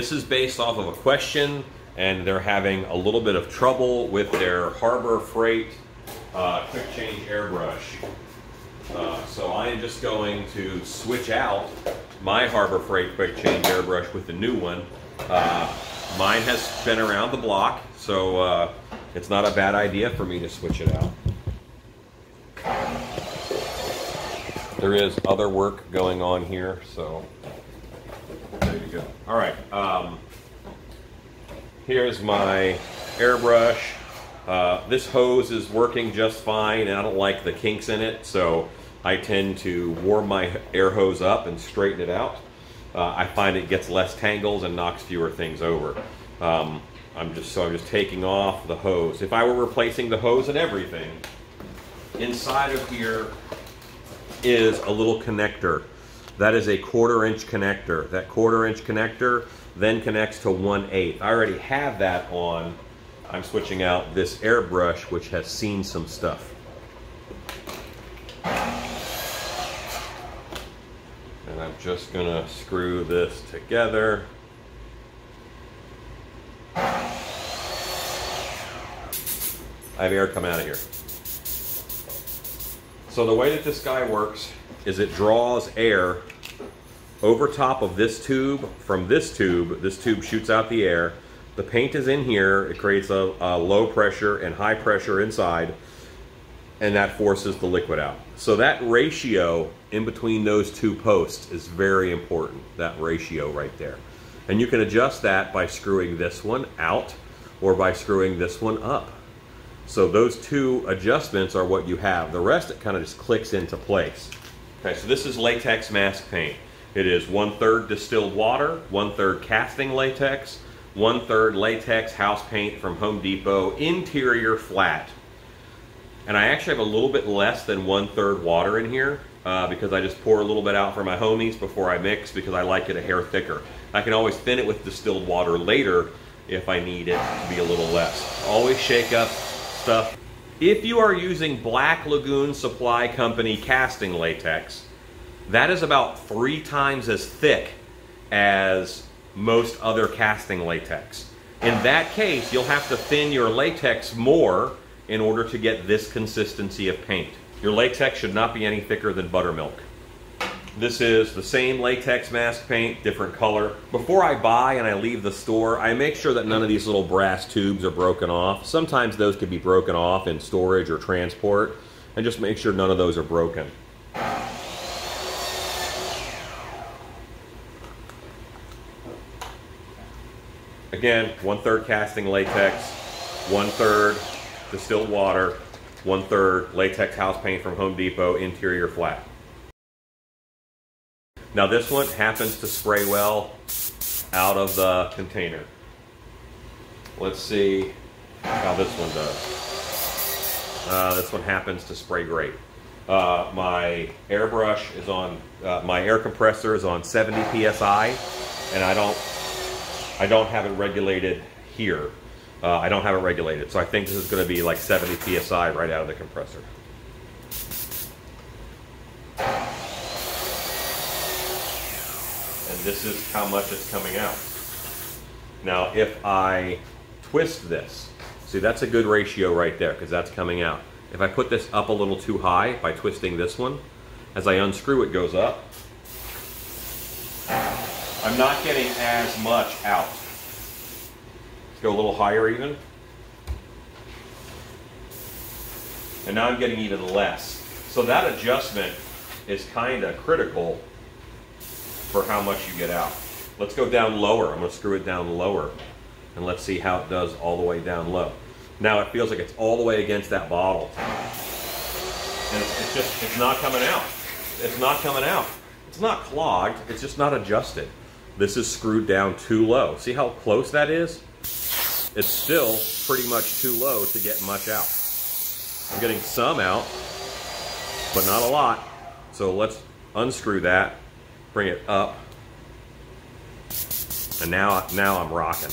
this is based off of a question, and they're having a little bit of trouble with their Harbor Freight uh, quick change airbrush. Uh, so I am just going to switch out my Harbor Freight quick change airbrush with the new one. Uh, mine has been around the block, so uh, it's not a bad idea for me to switch it out. There is other work going on here, so there you go. All right, um, here's my airbrush. Uh, this hose is working just fine, and I don't like the kinks in it, so I tend to warm my air hose up and straighten it out. Uh, I find it gets less tangles and knocks fewer things over. Um, I'm just so I'm just taking off the hose. If I were replacing the hose and everything, inside of here is a little connector. That is a quarter inch connector. That quarter inch connector then connects to 1 8. I already have that on. I'm switching out this airbrush which has seen some stuff. And I'm just gonna screw this together. I have air come out of here. So the way that this guy works is it draws air over top of this tube from this tube. This tube shoots out the air. The paint is in here. It creates a, a low pressure and high pressure inside and that forces the liquid out. So that ratio in between those two posts is very important, that ratio right there. And you can adjust that by screwing this one out or by screwing this one up. So those two adjustments are what you have. The rest, it kind of just clicks into place. Okay, so this is latex mask paint. It is one third distilled water, one third casting latex, one third latex house paint from Home Depot, interior flat. And I actually have a little bit less than one third water in here uh, because I just pour a little bit out for my homies before I mix because I like it a hair thicker. I can always thin it with distilled water later if I need it to be a little less. Always shake up stuff. If you are using Black Lagoon Supply Company casting latex, that is about three times as thick as most other casting latex. In that case, you'll have to thin your latex more in order to get this consistency of paint. Your latex should not be any thicker than buttermilk. This is the same latex mask paint, different color. Before I buy and I leave the store, I make sure that none of these little brass tubes are broken off. Sometimes those could be broken off in storage or transport, and just make sure none of those are broken. Again, one third casting latex, one third distilled water, one third latex house paint from Home Depot, interior flat. Now this one happens to spray well out of the container. Let's see how this one does. Uh, this one happens to spray great. Uh, my airbrush is on, uh, my air compressor is on 70 PSI and I don't, I don't have it regulated here. Uh, I don't have it regulated. So I think this is going to be like 70 PSI right out of the compressor. And this is how much it's coming out. Now, if I twist this, see that's a good ratio right there because that's coming out. If I put this up a little too high by twisting this one, as I unscrew it goes up. I'm not getting as much out. Let's go a little higher even. And now I'm getting even less. So that adjustment is kind of critical for how much you get out. Let's go down lower. I'm going to screw it down lower and let's see how it does all the way down low. Now it feels like it's all the way against that bottle. And it's, it's just, it's not coming out. It's not coming out. It's not clogged, it's just not adjusted. This is screwed down too low. See how close that is? It's still pretty much too low to get much out. I'm getting some out, but not a lot. So let's unscrew that bring it up. And now, now I'm rocking.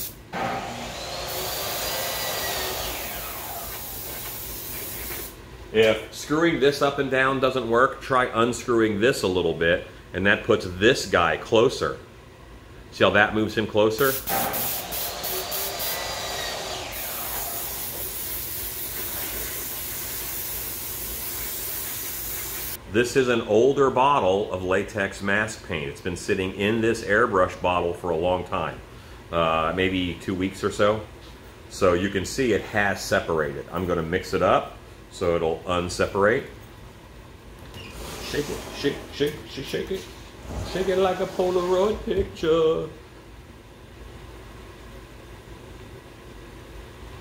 If screwing this up and down doesn't work, try unscrewing this a little bit, and that puts this guy closer. See how that moves him closer? This is an older bottle of latex mask paint. It's been sitting in this airbrush bottle for a long time, uh, maybe two weeks or so. So you can see it has separated. I'm going to mix it up so it'll unseparate. Shake it, shake, shake, shake, shake it. Shake it like a Polaroid picture.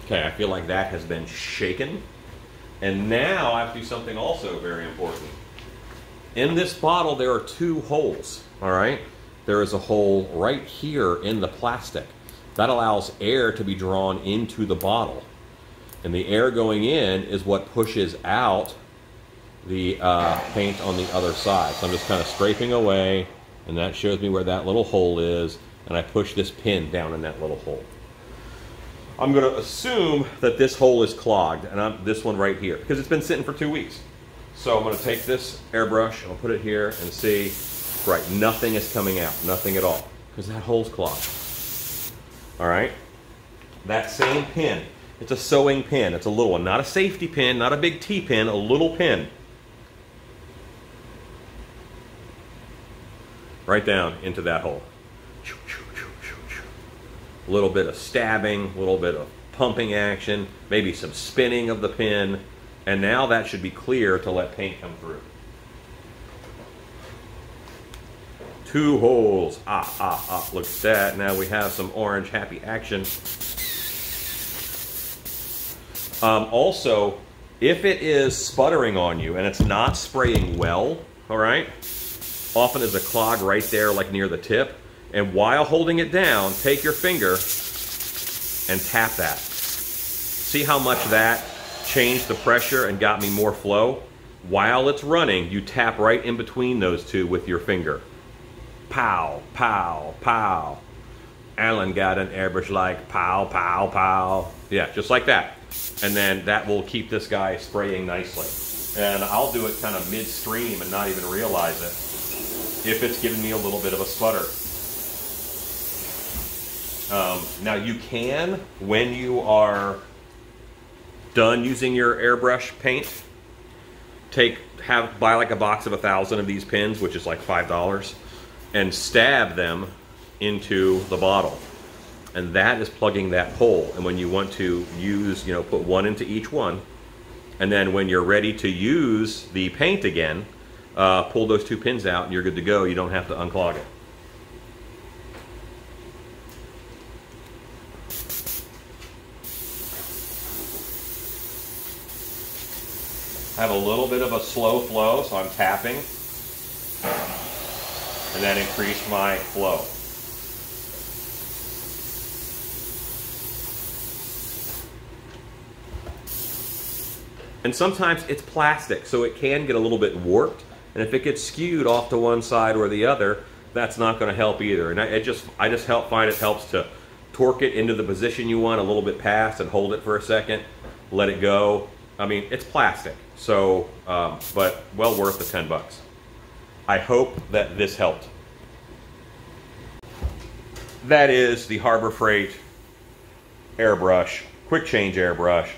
Okay, I feel like that has been shaken. And now I have to do something also very important. In this bottle, there are two holes, all right? There is a hole right here in the plastic. That allows air to be drawn into the bottle. And the air going in is what pushes out the uh, paint on the other side. So I'm just kind of scraping away, and that shows me where that little hole is, and I push this pin down in that little hole. I'm going to assume that this hole is clogged, and I'm this one right here, because it's been sitting for two weeks. So I'm going to take this airbrush, and I'll put it here and see, right, nothing is coming out, nothing at all, because that hole's clogged. All right, that same pin, it's a sewing pin, it's a little one, not a safety pin, not a big T-pin, a little pin. Right down into that hole. A little bit of stabbing, a little bit of pumping action, maybe some spinning of the pin, and now that should be clear to let paint come through. Two holes. Ah, ah, ah. Look at that. Now we have some orange happy action. Um, also, if it is sputtering on you and it's not spraying well, all right, often is a clog right there, like near the tip. And while holding it down, take your finger and tap that. See how much that changed the pressure and got me more flow. While it's running, you tap right in between those two with your finger. Pow, pow, pow. Alan got an airbrush like pow, pow, pow. Yeah, just like that. And then that will keep this guy spraying nicely. And I'll do it kind of midstream and not even realize it if it's giving me a little bit of a sputter. Um, now you can, when you are done using your airbrush paint, take have buy like a box of a thousand of these pins, which is like five dollars, and stab them into the bottle. And that is plugging that hole. And when you want to use, you know, put one into each one, and then when you're ready to use the paint again, uh, pull those two pins out and you're good to go. You don't have to unclog it. I have a little bit of a slow flow, so I'm tapping. And then increase my flow. And sometimes it's plastic, so it can get a little bit warped. And if it gets skewed off to one side or the other, that's not going to help either. And I, it just, I just help find it helps to torque it into the position you want a little bit past and hold it for a second, let it go. I mean, it's plastic. So, um, but well worth the 10 bucks. I hope that this helped. That is the Harbor Freight airbrush, quick change airbrush.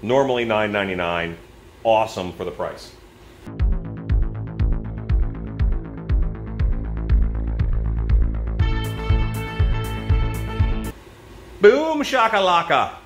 Normally $9.99. Awesome for the price. Boom shakalaka.